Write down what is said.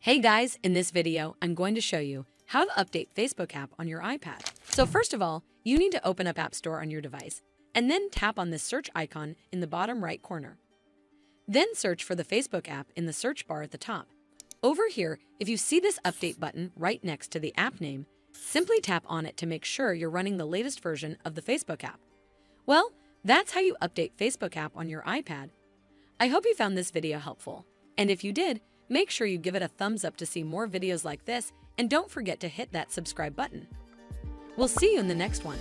Hey guys, in this video, I'm going to show you how to update Facebook app on your iPad. So first of all, you need to open up App Store on your device and then tap on this search icon in the bottom right corner. Then search for the Facebook app in the search bar at the top. Over here, if you see this update button right next to the app name, simply tap on it to make sure you're running the latest version of the Facebook app. Well, that's how you update Facebook app on your iPad. I hope you found this video helpful. And if you did, make sure you give it a thumbs up to see more videos like this and don't forget to hit that subscribe button. We'll see you in the next one.